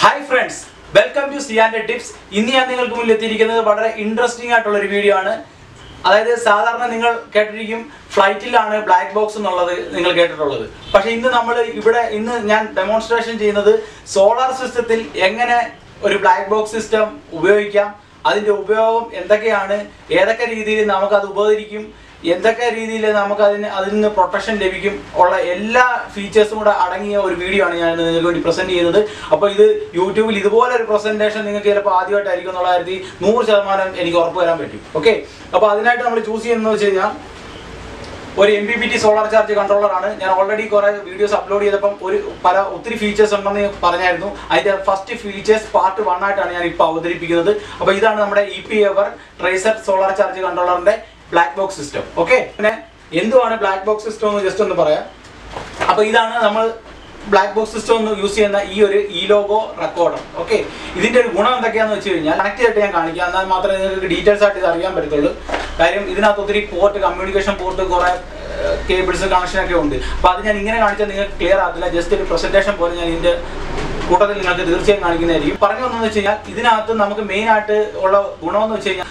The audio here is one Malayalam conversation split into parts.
ഹായ് ഫ്രണ്ട്സ് വെൽക്കം ടു സിയാന്റെ ടിപ്സ് ഇന്ന് ഞാൻ നിങ്ങൾക്ക് മുന്നിൽ എത്തിയിരിക്കുന്നത് വളരെ ഇൻട്രസ്റ്റിംഗ് ആയിട്ടുള്ള ഒരു വീഡിയോ ആണ്. അതായത് സാധാരണ നിങ്ങൾ കേട്ടിരിക്കും ഫ്ലൈറ്റിലാണ് ബ്ലാക്ക് ബോക്സ് എന്നുള്ളത് നിങ്ങൾ കേട്ടിട്ടുള്ളത്. പക്ഷെ ഇന്ന് നമ്മൾ ഇവിടെ ഇന്ന് ഞാൻ ഡെമോൺസ്ട്രേഷൻ ചെയ്യുന്നത് സോളാർ സിസ്റ്റത്തിൽ എങ്ങനെ ഒരു ബ്ലാക്ക് ബോക്സ് സിസ്റ്റം ഉപയോഗിക്കാം അതിന്റെ ഉപയോഗം എന്തൊക്കെയാണ് ഏതൊക്കെ രീതിയിൽ നമുക്ക് അത് ഉപകരിക്കും എന്തൊക്കെ രീതിയിൽ നമുക്ക് അതിന് അതിൽ നിന്ന് പ്രൊട്ടക്ഷൻ ലഭിക്കും ഉള്ള എല്ലാ ഫീച്ചേഴ്സും കൂടെ അടങ്ങിയ ഒരു വീഡിയോ ആണ് ഞാൻ നിങ്ങൾക്ക് വേണ്ടി പ്രസന്റ് ചെയ്യുന്നത്. അപ്പോൾ ഇത് യൂട്യൂബിൽ ഇതുപോലെ ഒരു പ്രസന്റേഷൻ നിങ്ങൾക്ക് ചിലപ്പോൾ ആദ്യമായിട്ടായിരിക്കും എന്നുള്ള കാര്യത്തിൽ നൂറ് ശതമാനം എനിക്ക് ഉറപ്പ് തരാൻ പറ്റും. ഓക്കെ അപ്പോൾ അതിനായിട്ട് നമ്മൾ ചൂസ് ചെയ്യുന്നത് വെച്ച് കഴിഞ്ഞാൽ ഒരു M P P T solar charge controller ആണ്. ഞാൻ ഓൾറെഡി കുറെ വീഡിയോസ് അപ്ലോഡ് ചെയ്തപ്പം ഒരു പല ഒത്തിരി ഫീച്ചേഴ്സ് ഉണ്ടെന്ന് പറഞ്ഞായിരുന്നു. അതിന്റെ ഫസ്റ്റ് ഫീച്ചേഴ്സ് പാർട്ട് വൺ ആയിട്ടാണ് ഞാൻ ഇപ്പോൾ അവതരിപ്പിക്കുന്നത്. അപ്പോൾ ഇതാണ് നമ്മുടെ E P ever tracer solar charge കൺട്രോളറിന്റെ ബ്ലാക്ക് ബോക്സ് സിസ്റ്റം ഓക്കെ പിന്നെ എന്തുവാണ് ബ്ലാക്ക് ബോക്സ് സിസ്റ്റം എന്ന് ജസ്റ്റ് ഒന്ന് പറയാം. അപ്പോൾ ഇതാണ് നമ്മൾ ബ്ലാക്ക് ബോക്സ് സിസ്റ്റം ഒന്ന് യൂസ് ചെയ്യുന്ന ഈ ഒരു ഇ ലോഗോ റെക്കോർഡർ ഓക്കെ ഇതിന്റെ ഒരു ഗുണം എന്തൊക്കെയാണെന്ന് വെച്ച് കഴിഞ്ഞാൽ കണക്ട് ചെയ്തിട്ട് ഞാൻ കാണിക്കാം. എന്നാൽ മാത്രമേ നിങ്ങൾക്ക് ഡീറ്റെയിൽസ് ആയിട്ട് ഇത് അറിയാൻ പറ്റത്തുള്ളൂ. കാര്യം ഇതിനകത്ത് ഒത്തിരി പോർട്ട് കമ്മ്യൂണിക്കേഷൻ പോർട്ട് കുറെ കേബിൾസ് കണക്ഷൻ ഒക്കെ ഉണ്ട്. അപ്പോൾ അത് ഞാൻ ഇങ്ങനെ കാണിച്ചാൽ നിങ്ങൾക്ക് ക്ലിയർ ആകത്തില്ല. ജസ്റ്റ് ഒരു പ്രസന്റേഷൻ പോലെ ഞാൻ ഇതിന്റെ കൂട്ടത്തിൽ നിങ്ങൾക്ക് തീർച്ചയായും കാണിക്കുന്നതായിരിക്കും. പറഞ്ഞു വന്നതെന്ന് വെച്ച് കഴിഞ്ഞാൽ ഇതിനകത്ത് നമുക്ക് മെയിൻ ആയിട്ട് ഉള്ള ഗുണമെന്ന് വെച്ച് കഴിഞ്ഞാൽ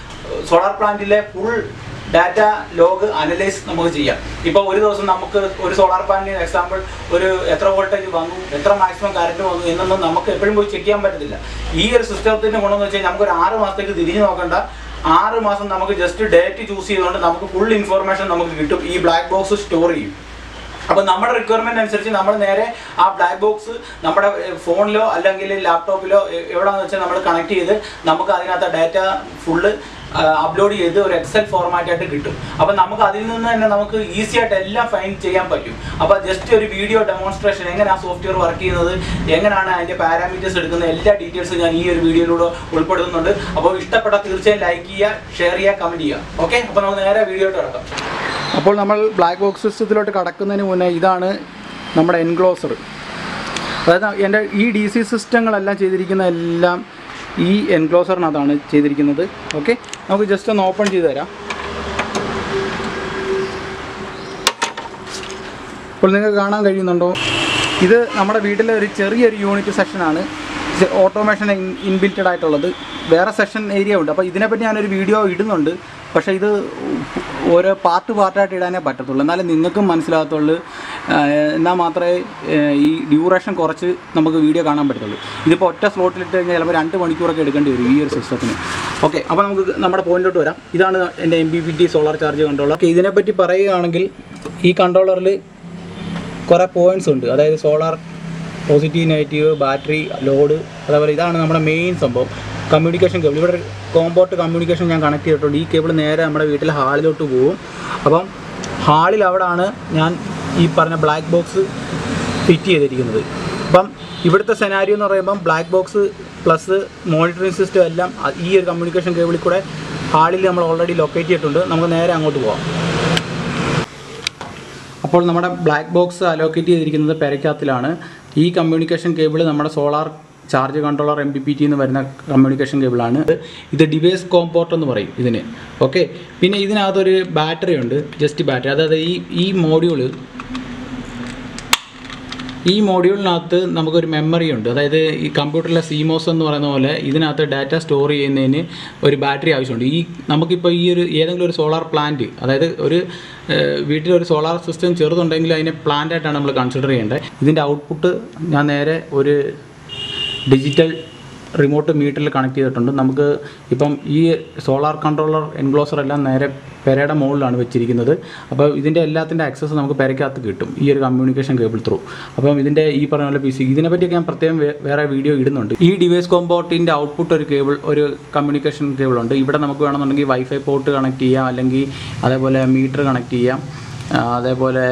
സോളാർ പ്ലാന്റിലെ ഫുൾ ഡാറ്റ ലോഗ് അനലൈസ് നമുക്ക് ചെയ്യാം. ഇപ്പോൾ ഒരു ദിവസം നമുക്ക് ഒരു സോളാർ പാനലിന് എക്സാമ്പിൾ ഒരു എത്ര വോൾട്ടേജ് വന്നു എത്ര മാക്സിമം കറണ്ട് വന്നു എന്നൊന്നും നമുക്ക് എപ്പോഴും പോയി ചെക്ക് ചെയ്യാൻ പറ്റത്തില്ല. ഈ ഒരു സിസ്റ്റത്തിന്റെ ഗുണം എന്ന് വെച്ചാൽ നമുക്ക് ഒരു ആറ് മാസത്തേക്ക് തിരിഞ്ഞു നോക്കണ്ട. ആറ് മാസം നമുക്ക് ജസ്റ്റ് ഡേറ്റ് ചൂസ് ചെയ്തുകൊണ്ട് നമുക്ക് ഫുൾ ഇൻഫോർമേഷൻ നമുക്ക് കിട്ടും. ഈ ബ്ലാക്ക് ബോക്സ് സ്റ്റോർ ചെയ്യും. അപ്പോൾ നമ്മുടെ റിക്വയർമെന്റ് അനുസരിച്ച് നമ്മൾ നേരെ ആ ബ്ലാക്ക് ബോക്സ് നമ്മുടെ ഫോണിലോ അല്ലെങ്കിൽ ലാപ്ടോപ്പിലോ എവിടെയാണെന്ന് വെച്ചാൽ നമ്മൾ കണക്ട് ചെയ്ത് നമുക്ക് അതിനകത്ത് ഡാറ്റ ഫുള്ള് അപ്ലോഡ് ചെയ്ത് ഒരു എക്സൽ ഫോർമാറ്റ് ആയിട്ട് കിട്ടും. അപ്പം നമുക്ക് അതിൽ നിന്ന് തന്നെ നമുക്ക് ഈസി ആയിട്ട് എല്ലാം ഫൈൻ ചെയ്യാൻ പറ്റും. അപ്പോൾ ജസ്റ്റ് ഒരു വീഡിയോ ഡെമോൺസ്ട്രേഷൻ എങ്ങനെ ആ സോഫ്റ്റ്വെയർ വർക്ക് ചെയ്യുന്നത് എങ്ങനെയാണ് അതിന്റെ പാരാമീറ്റേഴ്സ് എടുക്കുന്ന എല്ലാ ഡീറ്റെയിൽസും ഞാൻ ഈ ഒരു വീഡിയോയിലൂടെ ഉൾപ്പെടുത്തുന്നുണ്ട്. അപ്പോൾ ഇഷ്ടപ്പെട്ട തീർച്ചയായും ലൈക്ക് ചെയ്യുക ഷെയർ ചെയ്യുക കമന്റ് ചെയ്യുക. ഓക്കെ അപ്പോൾ നമുക്ക് നേരെ വീഡിയോ കിടക്കാം. അപ്പോൾ നമ്മൾ ബ്ലാക്ക് ബോക്സ് സിസ്റ്റത്തിലോട്ട് കടക്കുന്നതിന് മുന്നേ ഇതാണ് നമ്മുടെ എൻക്ലോസർ അതായത് എന്റെ ഈ ഡി സി സിസ്റ്റങ്ങളെല്ലാം ചെയ്തിരിക്കുന്ന എല്ലാം ഈ എൻക്ലോസറിനകത്താണ് ചെയ്തിരിക്കുന്നത്. ഓക്കെ നമുക്ക് ജസ്റ്റ് ഒന്ന് ഓപ്പൺ ചെയ്ത് തരാം. ഇപ്പോൾ നിങ്ങൾക്ക് കാണാൻ കഴിയുന്നുണ്ടോ? ഇത് നമ്മുടെ വീട്ടിലെ ഒരു ചെറിയൊരു യൂണിറ്റ് സെക്ഷനാണ് ഓട്ടോമേഷൻ ഇൻബിൽറ്റഡ് ആയിട്ടുള്ളത്. വേറെ സെക്ഷൻ ഏരിയ ഉണ്ട്. അപ്പോൾ ഇതിനെപ്പറ്റി ഞാനൊരു വീഡിയോ ഇടുന്നുണ്ട്. പക്ഷേ ഇത് ഓരോ പാർട്ട് പാർട്ടായിട്ട് ഇടാനേ പറ്റത്തുള്ളൂ. എന്നാലും നിങ്ങൾക്കും മനസ്സിലാകത്തുള്ളൂ. എന്നാൽ മാത്രമേ ഈ ഡ്യൂറേഷൻ കുറച്ച് നമുക്ക് വീഡിയോ കാണാൻ പറ്റത്തുള്ളൂ. ഇതിപ്പോൾ ഒറ്റ സ്ലോട്ടിലിട്ട് കഴിഞ്ഞാൽ ചിലപ്പോൾ രണ്ട് മണിക്കൂറൊക്കെ എടുക്കേണ്ടി വരും ഈ ഒരു സിസ്റ്റത്തിന്. ഓക്കെ അപ്പോൾ നമുക്ക് നമ്മുടെ പോയിന്റിലോട്ട് വരാം. ഇതാണ് എന്റെ M B P T solar charge controller. Okay ഇതിനെപ്പറ്റി പറയുകയാണെങ്കിൽ ഈ കൺട്രോളറിൽ കുറേ പോയിന്റ്സ് ഉണ്ട്. അതായത് solar positive negative battery load അതേപോലെ ഇതാണ് നമ്മുടെ മെയിൻ സംഭവം. കമ്മ്യൂണിക്കേഷൻ കേബിൾ ഇവിടെ കോമ്പോട്ട് കമ്മ്യൂണിക്കേഷൻ ഞാൻ കണക്ട് ചെയ്തിട്ടുണ്ട്. ഈ കേബിൾ നേരെ നമ്മുടെ വീട്ടിലെ ഹാളിലോട്ട് പോകും അപ്പം ഹാളിൽ അവിടാണ് ഞാൻ ഈ പറഞ്ഞ ബ്ലാക്ക് ബോക്സ് ഫിറ്റ് ചെയ്തിരിക്കുന്നത്. അപ്പം ഇവിടുത്തെ സെനാരിയോ എന്ന് പറയുമ്പം black box plus monitoring system എല്ലാം ഈ ഒരു കമ്മ്യൂണിക്കേഷൻ കേബിളിൽ കൂടെ ഹാളിൽ നമ്മൾ ഓൾറെഡി ലൊക്കേറ്റ് ചെയ്തിട്ടുണ്ട്. നമുക്ക് നേരെ അങ്ങോട്ട് പോകാം അപ്പോൾ നമ്മുടെ ബ്ലാക്ക് ബോക്സ് അലോക്കേറ്റ് ചെയ്തിരിക്കുന്നത് പെരയ്ക്കകത്തിലാണ്. ഈ കമ്മ്യൂണിക്കേഷൻ കേബിൾ നമ്മുടെ solar charge controller M P P T എന്ന് വരുന്ന കമ്മ്യൂണിക്കേഷൻ കേബിളാണ് ഇത് ഡിവൈസ് കോമ്പോർട്ട് എന്ന് പറയും ഇതിന്. ഓക്കെ പിന്നെ ഇതിനകത്തൊരു ബാറ്ററി ഉണ്ട്. ജസ്റ്റ് ബാറ്ററി അതായത് ഈ ഈ മോഡ്യൂൾ ഈ മോഡ്യൂളിനകത്ത് നമുക്കൊരു മെമ്മറി ഉണ്ട്. അതായത് ഈ കമ്പ്യൂട്ടറിലെ സിമോസ് എന്ന് പറയുന്ന പോലെ ഇതിനകത്ത് ഡാറ്റ സ്റ്റോർ ചെയ്യുന്നതിന് ഒരു ബാറ്ററി ആവശ്യമുണ്ട്. ഈ നമുക്കിപ്പോൾ ഈ ഒരു ഏതെങ്കിലും ഒരു സോളാർ പ്ലാന്റ് അതായത് ഒരു വീട്ടിലൊരു സോളാർ സിസ്റ്റം ചെറുതുണ്ടെങ്കിൽ അതിനെ പ്ലാന്റ് ആയിട്ടാണ് നമ്മൾ കൺസിഡർ ചെയ്യേണ്ടത്. ഇതിന്റെ ഔട്ട്പുട്ട് ഞാൻ നേരെ ഒരു ഡിജിറ്റൽ റിമോട്ട് മീറ്ററിൽ കണക്ട് ചെയ്തിട്ടുണ്ട്. നമുക്ക് ഇപ്പം ഈ സോളാർ കൺട്രോളർ എൻക്ലോസർ എല്ലാം നേരെ പെരയുടെ മുകളിലാണ് വെച്ചിരിക്കുന്നത്. അപ്പോൾ ഇതിന്റെ എല്ലാത്തിന്റെ ആക്സസ് നമുക്ക് പെരയ്ക്കകത്ത് കിട്ടും. ഈ ഒരു കമ്മ്യൂണിക്കേഷൻ കേബിൾ ത്രൂ അപ്പം ഇതിന്റെ ഈ പറഞ്ഞ പോലെ പി സി ഇതിനെപ്പറ്റിയൊക്കെ ഞാൻ പ്രത്യേകം വേറെ വീഡിയോ ഇടുന്നുണ്ട്. ഈ ഡിവൈസ് കോമ്പോട്ടിന്റെ ഔട്ട്പുട്ട് ഒരു കേബിൾ ഒരു കമ്മ്യൂണിക്കേഷൻ കേബിൾ ഉണ്ട്. ഇവിടെ നമുക്ക് വേണമെന്നുണ്ടെങ്കിൽ വൈഫൈ പോർട്ട് കണക്ട് ചെയ്യാം അല്ലെങ്കിൽ അതേപോലെ മീറ്റർ കണക്ട് ചെയ്യാം. അതേപോലെ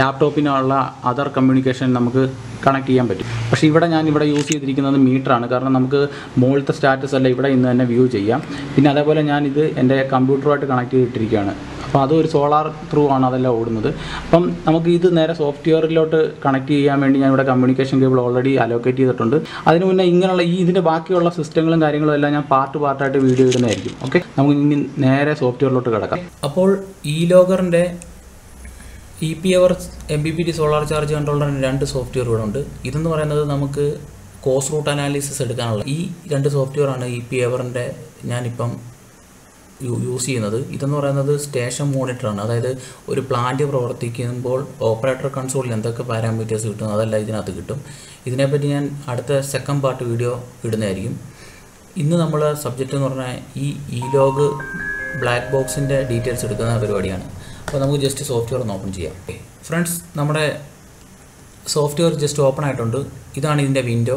ലാപ്ടോപ്പിനുള്ള അതർ കമ്മ്യൂണിക്കേഷൻ നമുക്ക് കണക്ട് ചെയ്യാൻ പറ്റും. പക്ഷേ ഇവിടെ ഞാൻ ഇവിടെ യൂസ് ചെയ്തിരിക്കുന്നത് മീറ്ററാണ് കാരണം നമുക്ക് മുകളിലത്തെ സ്റ്റാറ്റസ് അല്ല ഇവിടെ ഇന്ന് തന്നെ വ്യൂ ചെയ്യാം. പിന്നെ അതേപോലെ ഞാനിത് എന്റെ കമ്പ്യൂട്ടറുമായിട്ട് കണക്ട് ചെയ്തിട്ടിരിക്കുകയാണ്. അപ്പോൾ അത് ഒരു സോളാർ ത്രൂ ആണ് അതെല്ലാം ഓടുന്നത്. അപ്പം നമുക്ക് ഇത് നേരെ സോഫ്റ്റ്വെയറിലോട്ട് കണക്ട് ചെയ്യാൻ വേണ്ടി ഞാൻ ഇവിടെ കമ്മ്യൂണിക്കേഷൻ കേബിൾ ഓൾറെഡി അലോക്കേറ്റ് ചെയ്തിട്ടുണ്ട്. അതിന് മുന്നേ ഇങ്ങനെയുള്ള ഈ ഇതിന്റെ ബാക്കിയുള്ള സിസ്റ്റങ്ങളും കാര്യങ്ങളും എല്ലാം ഞാൻ പാർട്ട് പാർട്ടായിട്ട് വീഡിയോ ഇടുന്നതായിരിക്കും. ഓക്കെ നമുക്ക് ഇനി നേരെ സോഫ്റ്റ്വെയറിലോട്ട് കിടക്കാം. അപ്പോൾ ഈ ലോഗറിന്റെ ഇ പി അവർ M B P T solar charge കൺട്രോളറിന് രണ്ട് സോഫ്റ്റ്വെയർ ഇവിടെ ഉണ്ട്. ഇതെന്ന് പറയുന്നത് നമുക്ക് കോസ് റൂട്ട് അനാലിസിസ് എടുക്കാനുള്ള ഈ രണ്ട് സോഫ്റ്റ്വെയർ ആണ് ഇ പി എവറിന്റെ ഞാനിപ്പം യൂസ് ചെയ്യുന്നത്. ഇതെന്ന് പറയുന്നത് സ്റ്റേഷൻ മോണിറ്ററാണ് അതായത് ഒരു പ്ലാന്റ് പ്രവർത്തിക്കുമ്പോൾ ഓപ്പറേറ്റർ കൺസോളിൽ എന്തൊക്കെ പാരാമീറ്റേഴ്സ് കിട്ടും അതെല്ലാം ഇതിനകത്ത് കിട്ടും. ഇതിനെപ്പറ്റി ഞാൻ അടുത്ത സെക്കൻഡ് പാർട്ട് വീഡിയോ ഇടുന്നതായിരിക്കും. ഇന്ന് നമ്മൾ സബ്ജക്റ്റ് എന്ന് പറഞ്ഞാൽ ഈ ഇ ലോഗ് ബ്ലാക്ക് ബോക്സിന്റെ ഡീറ്റെയിൽസ് എടുക്കുന്ന പരിപാടിയാണ്. അപ്പോൾ നമുക്ക് ജസ്റ്റ് സോഫ്റ്റ്വെയർ ഒന്ന് ഓപ്പൺ ചെയ്യാം. ഫ്രണ്ട്സ് നമ്മുടെ സോഫ്റ്റ്വെയർ ജസ്റ്റ് ഓപ്പൺ ആയിട്ടുണ്ട്. ഇതാണ് ഇതിന്റെ വിൻഡോ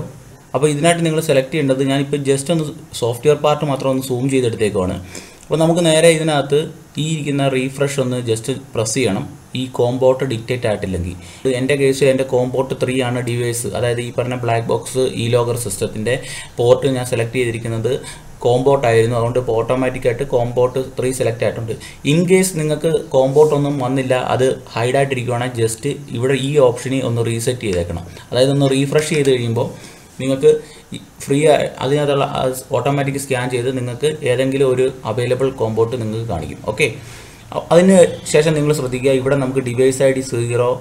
അപ്പോൾ ഇതിനായിട്ട് നിങ്ങൾ സെലക്ട് ചെയ്യേണ്ടത് ഞാനിപ്പോൾ ജസ്റ്റ് ഒന്ന് സോഫ്റ്റ്വെയർ പാർട്ട് മാത്രം ഒന്ന് സൂം ചെയ്തെടുത്തേക്കുവാണ്. അപ്പോൾ നമുക്ക് നേരെ ഇതിനകത്ത് ഈ ഇരിക്കുന്ന റീഫ്രഷ് ഒന്ന് ജസ്റ്റ് പ്രസ് ചെയ്യണം. ഈ കോമ്പോട്ട് ഡിക്റ്റേറ്റ് ആയിട്ടില്ലെങ്കിൽ. എന്റെ കേസിൽ എന്റെ കോമ്പോട്ട് ത്രീ ആണ് ഡിവൈസ് അതായത് ഈ പറഞ്ഞ ബ്ലാക്ക് ബോക്സ് ഈ ലോഗർ സിസ്റ്റത്തിന്റെ പോർട്ട് ഞാൻ സെലക്ട് ചെയ്തിരിക്കുന്നത്. കോമ്പോട്ട് ആയിരുന്നു. അതുകൊണ്ട് ഇപ്പോൾ ഓട്ടോമാറ്റിക്കായിട്ട് കോമ്പോട്ട് ത്രീ സെലക്ട് ആയിട്ടുണ്ട്. ഇൻ കേസ് നിങ്ങൾക്ക് കോമ്പോട്ട് ഒന്നും വന്നില്ല അത് ഹൈഡ് ആയിട്ടിരിക്കുവാണെങ്കിൽ ജസ്റ്റ് ഇവിടെ ഈ ഓപ്ഷനിൽ ഒന്ന് റീസെറ്റ് ചെയ്തേക്കണം. അതായത് ഒന്ന് റീഫ്രഷ് ചെയ്ത് കഴിയുമ്പോൾ നിങ്ങൾക്ക് ഫ്രീ അതിനകത്തുള്ള ഓട്ടോമാറ്റിക് സ്കാൻ ചെയ്ത് നിങ്ങൾക്ക് ഏതെങ്കിലും ഒരു അവൈലബിൾ കോമ്പോട്ട് നിങ്ങൾക്ക് കാണിക്കും. ഓക്കെ അതിന് ശേഷം നിങ്ങൾ ശ്രദ്ധിക്കുക ഇവിടെ നമുക്ക് ഡിവൈസ് ഐ ഡി സീറോ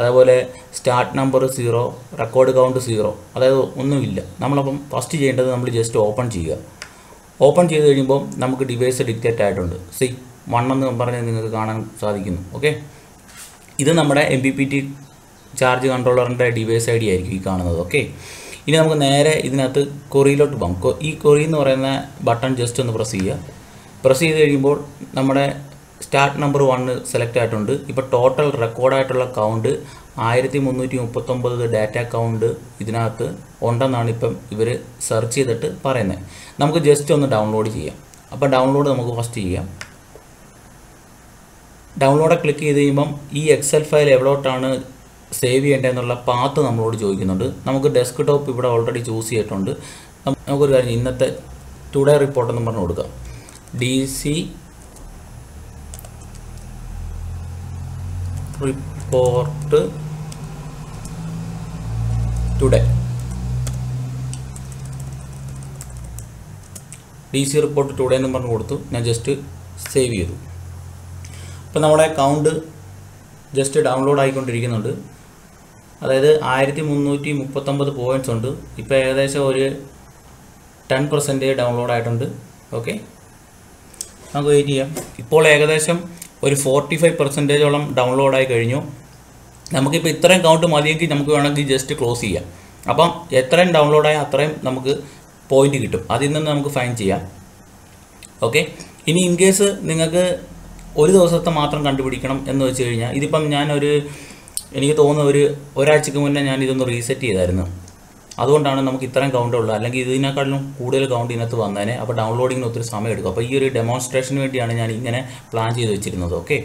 അതേപോലെ start number zero record count zero അതായത് ഒന്നുമില്ല. നമ്മളപ്പം ഫസ്റ്റ് ചെയ്യേണ്ടത് നമ്മൾ ജസ്റ്റ് ഓപ്പൺ ചെയ്യുക. ഓപ്പൺ ചെയ്ത് കഴിയുമ്പോൾ നമുക്ക് ഡിവൈസ് ഡിക്റ്റേറ്റ് ആയിട്ടുണ്ട്. സി വൺ എന്ന് പറഞ്ഞ് നിങ്ങൾക്ക് കാണാൻ സാധിക്കുന്നു. ഓക്കെ ഇത് നമ്മുടെ എം പി ടി ചാർജ് കൺട്രോളറിന്റെ ഡിവൈസ് ഐ ഡി ആയിരിക്കും ഈ കാണുന്നത്. ഓക്കെ ഇനി നമുക്ക് നേരെ ഇതിനകത്ത് കൊറിയിലോട്ട് പോകാം. ഈ കൊറി എന്ന് പറയുന്ന ബട്ടൺ ജസ്റ്റ് ഒന്ന് പ്രസ് ചെയ്യുക. പ്രസ് ചെയ്ത് കഴിയുമ്പോൾ നമ്മുടെ സ്റ്റാർട്ട് നമ്പർ വണ്ണ് സെലക്ട് ആയിട്ടുണ്ട്. ഇപ്പോൾ ടോട്ടൽ റെക്കോർഡായിട്ടുള്ള കൗണ്ട് ആയിരത്തി മുന്നൂറ്റി മുപ്പത്തൊമ്പത് ഡാറ്റ കൗണ്ട് ഇതിനകത്ത് ഉണ്ടെന്നാണ് ഇപ്പം ഇവർ സെർച്ച് ചെയ്തിട്ട് പറയുന്നത്. നമുക്ക് ജസ്റ്റ് ഒന്ന് ഡൗൺലോഡ് ചെയ്യാം. അപ്പോൾ ഡൗൺലോഡ് നമുക്ക് ഫസ്റ്റ് ചെയ്യാം. ഡൗൺലോഡ് ക്ലിക്ക് ചെയ്ത് കഴിയുമ്പം ഈ എക്സൽ ഫയൽ എവിടോട്ടാണ് സേവ് ചെയ്യേണ്ടതെന്നുള്ള പാത്ത് നമ്മളോട് ചോദിക്കുന്നുണ്ട്. നമുക്ക് ഡെസ്ക് ടോപ്പ് ഇവിടെ ഓൾറെഡി ചൂസ് ചെയ്തിട്ടുണ്ട്. നമുക്കൊരു കാര്യം ഇന്നത്തെ ടുഡേ റിപ്പോർട്ട് എന്ന് പറഞ്ഞു കൊടുക്കാം. D C report today D C report today എന്ന് പറഞ്ഞ് കൊടുത്തു. ഞാൻ ജസ്റ്റ് സേവ് ചെയ്തു. അപ്പോൾ നമ്മുടെ അക്കൗണ്ട് ജസ്റ്റ് ഡൗൺലോഡ് ആയിക്കൊണ്ടിരിക്കുന്നുണ്ട്. അതായത് ആയിരത്തി മുന്നൂറ്റി മുപ്പത്തൊമ്പത് പോയിന്റ്സ് ഉണ്ട്. ഇപ്പോൾ ഏകദേശം ഒരു ടെൻ പെർസെന്റേജ് ഡൗൺലോഡ് ആയിട്ടുണ്ട്. ഓക്കെ നമുക്ക് വെയിറ്റ് ചെയ്യാം. ഇപ്പോൾ ഏകദേശം ഒരു ഫോർട്ടി ഫൈവ് പെർസെന്റേജോളം ഡൗൺലോഡായി കഴിഞ്ഞു. നമുക്കിപ്പോൾ ഇത്രയും കൗണ്ട് മതിയെങ്കിൽ നമുക്ക് വേണമെങ്കിൽ ജസ്റ്റ് ക്ലോസ് ചെയ്യാം. അപ്പം എത്രയും ഡൗൺലോഡായ അത്രയും നമുക്ക് പോയിന്റ് കിട്ടും. അതിൽ നിന്ന് നമുക്ക് ഫൈൻ ചെയ്യാം. ഓക്കെ ഇനി ഇൻ കേസ് നിങ്ങൾക്ക് ഒരു ദിവസത്തെ മാത്രം കണ്ടുപിടിക്കണം എന്ന് വെച്ച് കഴിഞ്ഞാൽ ഇതിപ്പം ഞാനൊരു എനിക്ക് തോന്നുന്ന ഒരു ഒരാഴ്ചക്ക് മുന്നേ ഞാൻ ഇതൊന്ന് റീസെറ്റ് ചെയ്തായിരുന്നു. അതുകൊണ്ടാണ് നമുക്ക് ഇത്രയും കൗണ്ട് ഉള്ളത് അല്ലെങ്കിൽ ഇതിനേക്കാളും കൂടുതൽ കൗണ്ട് ഇതിനകത്ത് വന്നേനെ. അപ്പോൾ ഡൗൺലോഡിങ്ങിന് ഒത്തിരി സമയം എടുക്കും. അപ്പോൾ ഈ ഒരു ഡെമോൺസ്ട്രേഷന് വേണ്ടിയാണ് ഞാൻ ഇങ്ങനെ പ്ലാൻ ചെയ്ത് വെച്ചിരുന്നത്. ഓക്കെ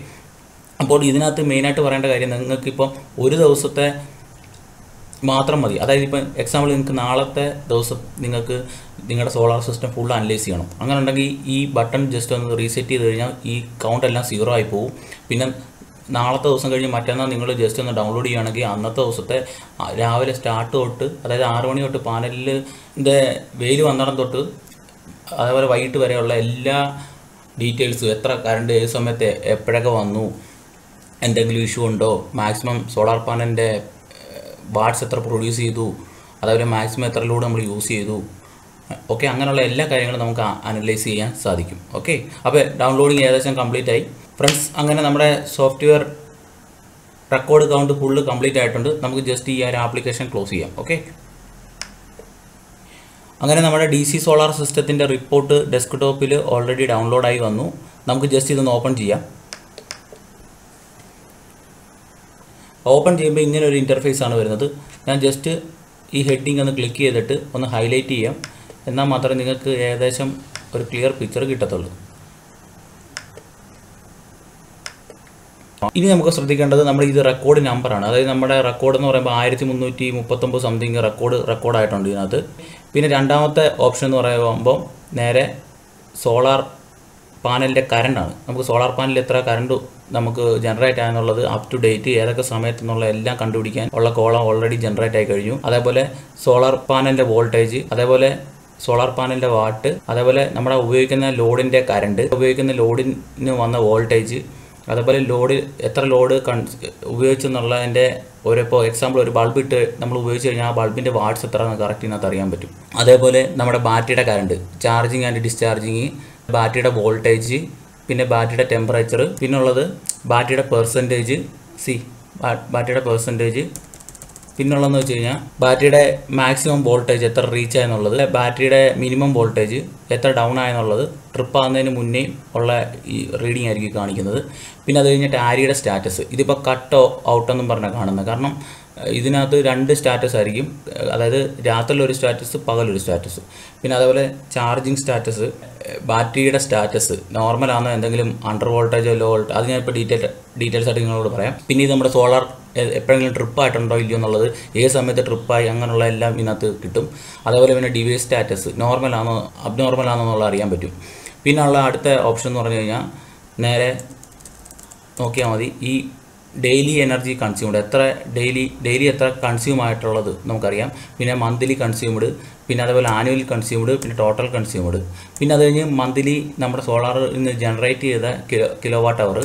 അപ്പോൾ ഇതിനകത്ത് മെയിനായിട്ട് പറയേണ്ട കാര്യം നിങ്ങൾക്കിപ്പം ഒരു ദിവസത്തെ മാത്രം മതി. അതായത് ഇപ്പം എക്സാമ്പിൾ നിങ്ങൾക്ക് നാളത്തെ ദിവസം നിങ്ങൾക്ക് നിങ്ങളുടെ സോളാർ സിസ്റ്റം ഫുൾ അനലൈസ് ചെയ്യണം. അങ്ങനെ ഉണ്ടെങ്കിൽ ഈ ബട്ടൺ ജസ്റ്റ് ഒന്ന് റീസെറ്റ് ചെയ്ത് കഴിഞ്ഞാൽ ഈ കൗണ്ട് എല്ലാം സീറോ ആയി പോകും പിന്നെ നാളത്തെ ദിവസം കഴിഞ്ഞ് മറ്റന്നാൾ നിങ്ങൾ ജസ്റ്റ് ഒന്ന് ഡൗൺലോഡ് ചെയ്യുകയാണെങ്കിൽ അന്നത്തെ ദിവസത്തെ രാവിലെ സ്റ്റാർട്ട് തൊട്ട് അതായത് ആറ് മണി തൊട്ട് പാനലിന്റെ വെയിൽ വന്നിടം തൊട്ട് അതേപോലെ വൈകിട്ട് വരെയുള്ള എല്ലാ ഡീറ്റെയിൽസും എത്ര കറണ്ട് ഏത് സമയത്ത് എപ്പോഴൊക്കെ വന്നു എന്തെങ്കിലും ഇഷ്യൂ ഉണ്ടോ മാക്സിമം സോളാർ പാനലിന്റെ വാട്ട്സ് എത്ര പ്രൊഡ്യൂസ് ചെയ്തു അതേപോലെ മാക്സിമം എത്ര ലോഡ് നമ്മൾ യൂസ് ചെയ്തു ഓക്കെ അങ്ങനെയുള്ള എല്ലാ കാര്യങ്ങളും നമുക്ക് അനലൈസ് ചെയ്യാൻ സാധിക്കും ഓക്കെ അപ്പോൾ ഡൗൺലോഡിങ് ഏകദേശം കംപ്ലീറ്റ് ആയി. ഫ്രണ്ട്സ് അങ്ങനെ നമ്മുടെ software record count full complete ആയിട്ടുണ്ട്. നമുക്ക് ജസ്റ്റ് ഈ ഒരു ആപ്ലിക്കേഷൻ ക്ലോസ് ചെയ്യാം ഓക്കെ അങ്ങനെ നമ്മുടെ ഡി സി സോളാർ സിസ്റ്റത്തിന്റെ റിപ്പോർട്ട് ഡെസ്ക്ടോപ്പിൽ ഓൾറെഡി ഡൗൺലോഡായി വന്നു. നമുക്ക് ജസ്റ്റ് ഇതൊന്ന് ഓപ്പൺ ചെയ്യാം. ഓപ്പൺ ചെയ്യുമ്പോൾ ഇങ്ങനെ ഒരു ഇന്റർഫേസ് ആണ് വരുന്നത്. ഞാൻ ജസ്റ്റ് ഈ ഹെഡിങ് ഒന്ന് ക്ലിക്ക് ചെയ്തിട്ട് ഒന്ന് ഹൈലൈറ്റ് ചെയ്യാം. എന്നാൽ മാത്രമേ നിങ്ങൾക്ക് ഏകദേശം ഒരു ക്ലിയർ പിക്ചർ കിട്ടത്തുള്ളൂ. ഇനി നമുക്ക് ശ്രദ്ധിക്കേണ്ടത് നമ്മുടെ ഇത് റെക്കോർഡ് നമ്പറാണ് അതായത് നമ്മുടെ റെക്കോർഡ് എന്ന് പറയുമ്പോൾ ആയിരത്തി മുന്നൂറ്റി മുപ്പത്തൊമ്പത് സംതിങ് റെക്കോർഡ് റെക്കോർഡ് ആയിട്ടുണ്ട് ഇതിനകത്ത്. പിന്നെ രണ്ടാമത്തെ ഓപ്ഷൻ എന്ന് പറയുമ്പോൾ നേരെ സോളാർ പാനലിന്റെ കറണ്ടാണ് നമുക്ക് സോളാർ പാനലിൽ എത്ര കറണ്ട് നമുക്ക് ജനറേറ്റ് ആയെന്നുള്ളത് അപ് ടു ഡേറ്റ് ഏതൊക്കെ സമയത്ത് എന്നുള്ള എല്ലാം കണ്ടുപിടിക്കാൻ ഉള്ള കോളം ഓൾറെഡി ജനറേറ്റ് ആയി കഴിഞ്ഞു. അതേപോലെ സോളാർ പാനലിന്റെ വോൾട്ടേജ് അതേപോലെ സോളാർ പാനലിന്റെ വാട്ട് അതേപോലെ നമ്മുടെ ഉപയോഗിക്കുന്ന ലോഡിന്റെ കറണ്ട് ഉപയോഗിക്കുന്ന ലോഡിന് വന്ന വോൾട്ടേജ് അതേപോലെ ലോഡ് എത്ര ലോഡ് കൺ ഉപയോഗിച്ചെന്നുള്ളതിന്റെ ഒരു ഇപ്പോൾ എക്സാമ്പിൾ ഒരു ബൾബ് ഇട്ട് നമ്മൾ ഉപയോഗിച്ച് കഴിഞ്ഞാൽ ആ ബൾബിന്റെ വാട്ട്സ് എത്ര കറക്റ്റ് ഇതിനകത്ത് അറിയാൻ പറ്റും. അതേപോലെ നമ്മുടെ ബാറ്ററിയുടെ കറണ്ട് ചാർജിങ് ആൻഡ് ഡിസ്ചാർജിങ് ബാറ്ററിയുടെ വോൾട്ടേജ് പിന്നെ ബാറ്ററിയുടെ ടെമ്പറേച്ചർ പിന്നെ ഉള്ളത് ബാറ്ററിയുടെ പെർസെന്റേജ് സി ബാറ്ററിയുടെ പെർസെന്റേജ് പിന്നുള്ളതെന്ന് വെച്ച് കഴിഞ്ഞാൽ ബാറ്ററിയുടെ മാക്സിമം വോൾട്ടേജ് എത്ര റീച്ച് ആയെന്നുള്ളത് ബാറ്ററിയുടെ മിനിമം വോൾട്ടേജ് എത്ര ഡൗൺ ആയെന്നുള്ളത് ട്രിപ്പ് ആകുന്നതിന് മുന്നേ ഉള്ള ഈ റീഡിംഗ് ആയിരിക്കും കാണിക്കുന്നത്. പിന്നെ അത് കഴിഞ്ഞിട്ട് ആരിയുടെ സ്റ്റാറ്റസ് ഇതിപ്പോൾ കട്ടോ ഔട്ടെന്നും പറഞ്ഞാൽ കാണുന്നത്. കാരണം ഇതിനകത്ത് രണ്ട് സ്റ്റാറ്റസ് ആയിരിക്കും. അതായത് രാത്രിയിൽ ഒരു സ്റ്റാറ്റസ് പകലൊരു സ്റ്റാറ്റസ്. പിന്നെ അതേപോലെ ചാർജിങ് സ്റ്റാറ്റസ് ബാറ്ററിയുടെ സ്റ്റാറ്റസ് നോർമലാണോ എന്തെങ്കിലും അണ്ടർ വോൾട്ടേജോ ലോ വോൾട്ടേജ് അത് ഞാനിപ്പോൾ ഡീറ്റെയിൽ ഡീറ്റെയിൽസ് ആയിട്ട് നിങ്ങളോട് പറയാം. പിന്നെ ഇത് നമ്മുടെ സോളാർ എപ്പോഴെങ്കിലും ട്രിപ്പ് ആയിട്ടുണ്ടോ ഇല്ലയോ എന്നുള്ളത് ഏത് സമയത്ത് ട്രിപ്പായി അങ്ങനെയുള്ള എല്ലാം ഇതിനകത്ത് കിട്ടും. അതേപോലെ പിന്നെ ഡിവൈസ് സ്റ്റാറ്റസ് നോർമലാണോ അബ്നോർമലാണോ എന്നുള്ളത് അറിയാൻ പറ്റും. പിന്നെ ഉള്ള അടുത്ത ഓപ്ഷൻ എന്ന് പറഞ്ഞു കഴിഞ്ഞാൽ നേരെ നോക്കിയാൽ മതി. ഈ ഡെയിലി എനർജി കൺസ്യൂംഡ് എത്ര ഡെയിലി ഡെയിലി എത്ര കൺസ്യൂം ആയിട്ടുള്ളത് നമുക്കറിയാം. പിന്നെ മന്ത്ലി കൺസ്യൂംഡ് പിന്നെ അതേപോലെ ആനുവൽ കൺസ്യൂംഡ് പിന്നെ ടോട്ടൽ കൺസ്യൂംഡ് പിന്നെ അത് കഴിഞ്ഞ് മന്ത്ലി നമ്മുടെ സോളാറിൽ നിന്ന് ജനറേറ്റ് ചെയ്ത കിലോ കിലോ വാട്ട് അവർ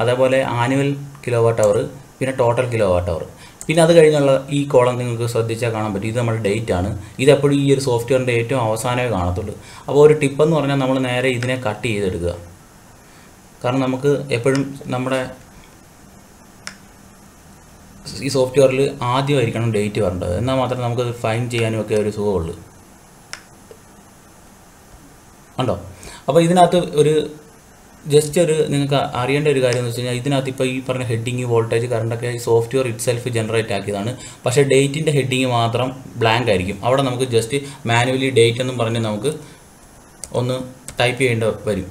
അതേപോലെ ആനുവൽ കിലോ വാട്ട് അവർ പിന്നെ ടോട്ടൽ കിലോ വാട്ട് അവർ പിന്നെ അത് കഴിഞ്ഞുള്ള ഈ കോളം നിങ്ങൾക്ക് ശ്രദ്ധിച്ചാൽ കാണാൻ പറ്റും. ഇത് നമ്മുടെ ഡേറ്റ് ആണ്. ഇതെപ്പോഴും ഈ ഒരു സോഫ്റ്റ്വെയറിന്റെ ഏറ്റവും അവസാനമേ കാണത്തുള്ളൂ. അപ്പോൾ ഒരു ടിപ്പെന്ന് പറഞ്ഞാൽ നമ്മൾ നേരെ ഇതിനെ കട്ട് ചെയ്തെടുക്കുക. കാരണം നമുക്ക് എപ്പോഴും നമ്മുടെ ഈ സോഫ്റ്റ്വെയറിൽ ആദ്യമായിരിക്കണം ഡേറ്റ് വരേണ്ടത്. എന്നാൽ മാത്രമേ നമുക്ക് ഫൈൻ ചെയ്യാനും ഒക്കെ ഒരു സുഖമുള്ളൂ. ഉണ്ടോ അപ്പോൾ ഇതിനകത്ത് ഒരു ജസ്റ്റ് ഒരു നിങ്ങൾക്ക് അറിയേണ്ട ഒരു കാര്യം എന്ന് വെച്ച് കഴിഞ്ഞാൽ ഇതിനകത്ത് ഇപ്പോൾ ഈ പറഞ്ഞ ഹെഡിങ് വോൾട്ടേജ് കറണ്ടൊക്കെ ഈ സോഫ്റ്റ്വെയർ ഇറ്റ് സെൽഫ് ജനറേറ്റ് ആക്കിയതാണ്. പക്ഷേ ഡേറ്റിന്റെ ഹെഡിങ് മാത്രം ബ്ലാങ്ക് ആയിരിക്കും. അവിടെ നമുക്ക് ജസ്റ്റ് മാനുവലി ഡേറ്റ് എന്നും പറഞ്ഞ് നമുക്ക് ഒന്ന് ടൈപ്പ് ചെയ്യേണ്ട വരും.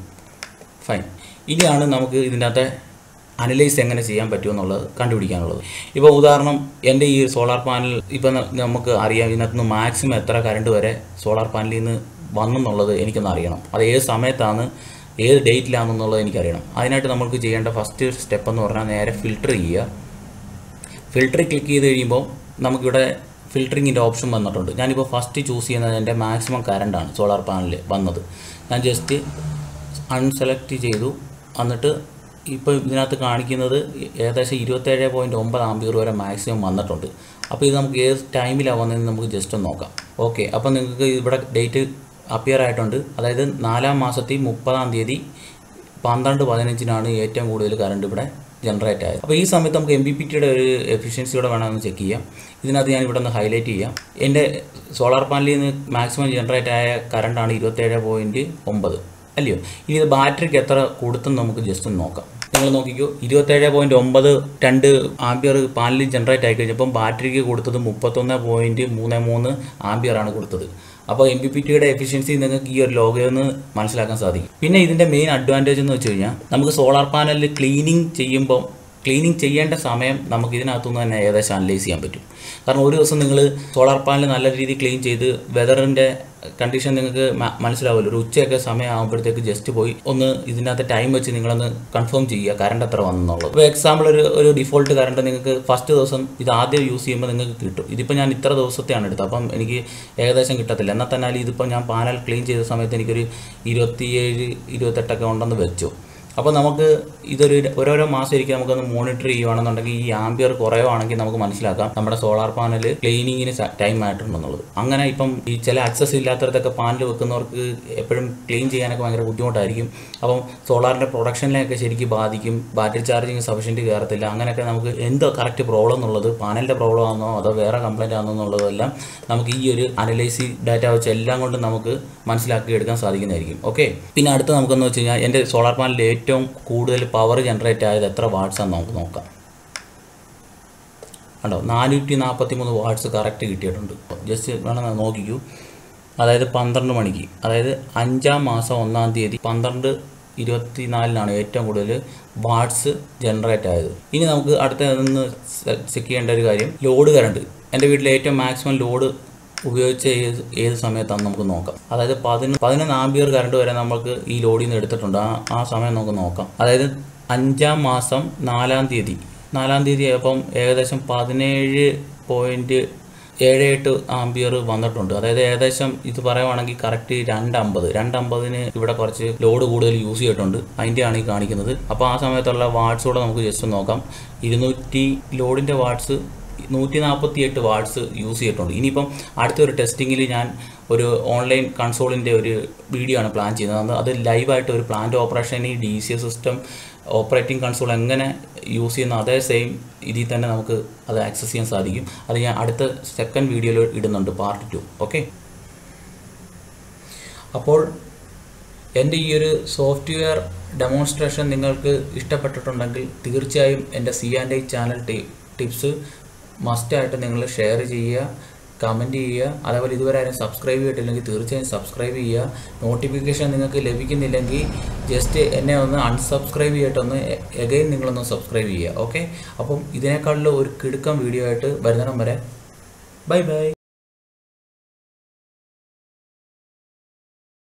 ഫൈൻ ഇനിയാണ് നമുക്ക് ഇതിനകത്തെ അനലൈസ് എങ്ങനെ ചെയ്യാൻ പറ്റുമെന്നുള്ളത് കണ്ടുപിടിക്കാനുള്ളത്. ഇപ്പോൾ ഉദാഹരണം എന്റെ ഈ സോളാർ പാനൽ ഇപ്പം നമുക്ക് അറിയാം ഇതിനകത്ത് നിന്ന് മാക്സിമം എത്ര കറണ്ട് വരെ സോളാർ പാനലിൽ നിന്ന് വന്നെന്നുള്ളത് എനിക്കൊന്ന് അറിയണം. അത് ഏത് സമയത്താണ് ഏത് ഡേറ്റിലാണെന്നുള്ളത് എനിക്കറിയണം. അതിനായിട്ട് നമുക്ക് ചെയ്യേണ്ട ഫസ്റ്റ് സ്റ്റെപ്പ് എന്ന് പറഞ്ഞാൽ നേരെ ഫിൽട്ടർ ചെയ്യുക. ഫിൽറ്റർ ക്ലിക്ക് ചെയ്ത് കഴിയുമ്പോൾ നമുക്കിവിടെ ഫിൽറ്ററിങ്ങിന്റെ ഓപ്ഷൻ വന്നിട്ടുണ്ട്. ഞാനിപ്പോൾ ഫസ്റ്റ് ചൂസ് ചെയ്യുന്നത് എന്റെ മാക്സിമം കറണ്ടാണ് സോളാർ പാനലിൽ വന്നത്. ഞാൻ ജസ്റ്റ് അൺസെലക്ട് ചെയ്തു. എന്നിട്ട് ഇപ്പോൾ ഇതിനകത്ത് കാണിക്കുന്നത് ഏകദേശം ഇരുപത്തേഴ് പോയിന്റ് ഒമ്പത് ആംബിയർ വരെ മാക്സിമം വന്നിട്ടുണ്ട്. അപ്പോൾ ഇത് നമുക്ക് ഏത് ടൈമിലാണ് വന്നതെന്ന് നമുക്ക് ജസ്റ്റ് ഒന്ന് നോക്കാം. ഓക്കെ അപ്പോൾ നിങ്ങൾക്ക് ഇവിടെ ഡേറ്റ് അപ്പിയർ ആയിട്ടുണ്ട്. അതായത് നാലാം മാസത്തിൽ മുപ്പതാം തീയതി പന്ത്രണ്ട് പതിനഞ്ചിനാണ് ഏറ്റവും കൂടുതൽ കറണ്ട് ഇവിടെ ജനറേറ്റ് ആയത്. അപ്പോൾ ഈ സമയത്ത് നമുക്ക് എം ബി പി ടിയുടെ ഒരു എഫിഷ്യൻസിയോടെ വേണമെന്ന് ചെക്ക് ചെയ്യാം. ഇതിനകത്ത് ഞാൻ ഇവിടെ ഒന്ന് ഹൈലൈറ്റ് ചെയ്യാം. എന്റെ സോളാർ പാനലിൽ നിന്ന് മാക്സിമം ജനറേറ്റ് ആയ കറണ്ടാണ് ഇരുപത്തേഴ് പോയിന്റ് ഒമ്പത്. അല്ലയോ? ഇനി ഇത് ബാറ്ററിക്ക് എത്ര കൊടുത്തെന്ന് നമുക്ക് ജസ്റ്റ് ഒന്ന് നോക്കാം. നിങ്ങൾ നോക്കിക്കോ ഇരുപത്തേഴ് പോയിന്റ് ഒമ്പത് രണ്ട് ആംബിയർ പാനലിൽ ജനറേറ്റ് ആയി കഴിഞ്ഞപ്പം ബാറ്ററിക്ക് കൊടുത്തത് മുപ്പത്തൊന്ന് പോയിന്റ് മൂന്ന് മൂന്ന് ആംബിയറാണ് കൊടുത്തത്. അപ്പോൾ എം ബി പി ടിയുടെ എഫിഷ്യൻസി നിങ്ങൾക്ക് ഈ ഒരു ലോഗോയിൽ നിന്ന് മനസ്സിലാക്കാൻ സാധിക്കും. പിന്നെ ഇതിന്റെ മെയിൻ അഡ്വാന്റേജ് എന്ന് വെച്ച് കഴിഞ്ഞാൽ നമുക്ക് സോളാർ പാനലിൽ ക്ലീനിങ് ചെയ്യുമ്പോൾ ക്ലീനിങ് ചെയ്യേണ്ട സമയം നമുക്ക് ഇതിനകത്തുനിന്ന് തന്നെ ഏകദേശം അനലൈസ് ചെയ്യാൻ പറ്റും. കാരണം ഒരു ദിവസം നിങ്ങൾ സോളാർ പാനൽ നല്ല രീതിയിൽ ക്ലീൻ ചെയ്ത് വെതറിന്റെ കണ്ടീഷൻ നിങ്ങൾക്ക് മനസ്സിലാവുമല്ലോ. ഒരു ഉച്ചയൊക്കെ സമയമാകുമ്പോഴത്തേക്ക് ജസ്റ്റ് പോയി ഒന്ന് ഇതിനകത്ത് ടൈം വെച്ച് നിങ്ങളൊന്ന് കൺഫേം ചെയ്യുക കറണ്ട് എത്ര വന്നെന്നുള്ളത്. ഇപ്പോൾ എക്സാമ്പിൾ ഒരു ഒരു ഡിഫോൾട്ട് കറണ്ട് നിങ്ങൾക്ക് ഫസ്റ്റ് ദിവസം ഇത് ആദ്യം യൂസ് ചെയ്യുമ്പോൾ നിങ്ങൾക്ക് കിട്ടും. ഇതിപ്പോൾ ഞാൻ ഇത്ര ദിവസത്തെയാണ് എടുത്തത്. അപ്പം എനിക്ക് ഏകദേശം കിട്ടത്തില്ല. എന്നാൽ തന്നെ ഇതിപ്പോൾ ഞാൻ പാനൽ ക്ലീൻ ചെയ്ത സമയത്ത് എനിക്കൊരു ഇരുപത്തിയേഴ് ഇരുപത്തെട്ടൊക്കെ ഉണ്ടെന്ന് വെച്ചു. അപ്പോൾ നമുക്ക് ഇതൊരു ഓരോരോ മാസം ഇരിക്കും നമുക്കൊന്ന് മോണിറ്റർ ചെയ്യുകയാണെന്നുണ്ടെങ്കിൽ ഈ ആംബിയർ കുറയുവാണെങ്കിൽ നമുക്ക് മനസ്സിലാക്കാം. നമ്മുടെ സോളാർ പാനൽ ക്ലീനിങ്ങിന് ടൈം ആയിട്ടുണ്ടെന്നുള്ളത് അങ്ങനെ ഇപ്പം ഈ ചില ആക്സസ് ഇല്ലാത്തടത്തൊക്കെ പാനൽ വെക്കുന്നവർക്ക് എപ്പോഴും ക്ലീൻ ചെയ്യാനൊക്കെ ഭയങ്കര ബുദ്ധിമുട്ടായിരിക്കും. അപ്പം സോളാറിന്റെ പ്രൊഡക്ഷനിലെയൊക്കെ ശരിക്കും ബാധിക്കും. ബാറ്ററി ചാർജിങ് സഫീഷ്യന്റ് കയറത്തില്ല. അങ്ങനെയൊക്കെ നമുക്ക് എന്തോ കറക്റ്റ് പ്രോബ്ലം എന്നുള്ളത് പാനലിന്റെ പ്രോബ്ലം ആണെന്നോ അതോ വേറെ കംപ്ലൈന്റ് ആണോ എന്നുള്ളതെല്ലാം നമുക്ക് ഈ ഒരു അനലൈസി ഡാറ്റ വെച്ച് എല്ലാം കൊണ്ടും നമുക്ക് മനസ്സിലാക്കി എടുക്കാൻ സാധിക്കുന്നതായിരിക്കും. ഓക്കെ പിന്നെ അടുത്ത നമുക്കെന്ന് വെച്ച് കഴിഞ്ഞാൽ എന്റെ സോളാർ പാനലിൽ ഏറ്റവും കൂടുതൽ പവർ ജനറേറ്റ് ആയത് എത്ര വാട്ട്സ് ആണെന്ന് നമുക്ക് നോക്കാം. കണ്ടോ? നാനൂറ്റി നാൽപ്പത്തി മൂന്ന് വാട്ട്സ് കറക്റ്റ് കിട്ടിയിട്ടുണ്ട് ജസ്റ്റ് വേണം നോക്കിക്കൂ. അതായത് പന്ത്രണ്ട് മണിക്ക്. അതായത് അഞ്ചാം മാസം ഒന്നാം തീയതി പന്ത്രണ്ട് ഇരുപത്തിനാലിനാണ് ഏറ്റവും കൂടുതൽ വാട്ട്സ് ജനറേറ്റ് ആയത്. ഇനി നമുക്ക് അടുത്ത നിന്ന് ചെക്ക് ചെയ്യേണ്ട ഒരു കാര്യം. ലോഡ് കറണ്ട് എന്റെ വീട്ടിലെ ഏറ്റവും മാക്സിമം ലോഡ് ഉപയോഗിച്ച ഏത് ഏത് സമയത്താണെന്ന് നമുക്ക് നോക്കാം. അതായത് പതിനൊന്ന് പതിനൊന്ന് ആംബിയർ കറണ്ട് വരെ നമുക്ക് ഈ ലോഡിൽ നിന്ന് എടുത്തിട്ടുണ്ട്. ആ ആ സമയം നമുക്ക് നോക്കാം. അതായത് അഞ്ചാം മാസം നാലാം തീയതി. നാലാം തീയതി ആയപ്പം ഏകദേശം പതിനേഴ് പോയിന്റ് ഏഴ് എട്ട് ആംബിയർ വന്നിട്ടുണ്ട്. അതായത് ഏകദേശം ഇത് പറയുവാണെങ്കിൽ കറക്റ്റ് രണ്ടമ്പത് രണ്ടമ്പതിന് ഇവിടെ കുറച്ച് ലോഡ് കൂടുതൽ യൂസ് ചെയ്തിട്ടുണ്ട്. അതിന്റെയാണ് ഈ കാണിക്കുന്നത്. അപ്പോൾ ആ സമയത്തുള്ള വാട്സ് കൂടെ നമുക്ക് ജസ്റ്റ് നോക്കാം. ഇരുന്നൂറ്റി ലോഡിന്റെ വാട്ട്സ് നൂറ്റി നാൽപ്പത്തി എട്ട് വാട്ട്സ് യൂസ് ചെയ്തിട്ടുണ്ട്. ഇനിയിപ്പം അടുത്തൊരു ടെസ്റ്റിങ്ങിൽ ഞാൻ ഒരു ഓൺലൈൻ കൺസോളിന്റെ ഒരു വീഡിയോ ആണ് പ്ലാൻ ചെയ്യുന്നത്. അത് ലൈവായിട്ട് ഒരു പ്ലാന്റ് ഓപ്പറേഷൻ ഈ D C system operating console എങ്ങനെ യൂസ് ചെയ്യുന്ന അതേ സെയിം ഇതിൽ തന്നെ നമുക്ക് അത് ആക്സസ് ചെയ്യാൻ സാധിക്കും. അത് ഞാൻ അടുത്ത സെക്കൻഡ് വീഡിയോയിൽ ഇടുന്നുണ്ട് പാർട്ട് ടു. ഓക്കെ? അപ്പോൾ എന്റെ ഈ ഒരു സോഫ്റ്റ്വെയർ ഡെമോൺസ്ട്രേഷൻ നിങ്ങൾക്ക് ഇഷ്ടപ്പെട്ടിട്ടുണ്ടെങ്കിൽ തീർച്ചയായും എന്റെ C and I channel tips മസ്റ്റായിട്ട് നിങ്ങൾ ഷെയർ ചെയ്യുക കമന്റ് ചെയ്യുക അതേപോലെ ഇതുവരെ ആരും സബ്സ്ക്രൈബ് ചെയ്തിട്ടില്ലെങ്കിൽ തീർച്ചയായും സബ്സ്ക്രൈബ് ചെയ്യുക. നോട്ടിഫിക്കേഷൻ നിങ്ങൾക്ക് ലഭിക്കുന്നില്ലെങ്കിൽ ജസ്റ്റ് എന്നെ ഒന്ന് അൺസബ്സ്ക്രൈബ് ചെയ്തിട്ടൊന്ന് എഗൈൻ നിങ്ങളൊന്ന് സബ്സ്ക്രൈബ് ചെയ്യുക ഓക്കെ അപ്പം ഇതിനേക്കാളുള്ള ഒരു കിടുക്കം വീഡിയോ ആയിട്ട് വരുന്നിടം വരെ. Bye bye